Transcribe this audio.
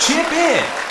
Chip in,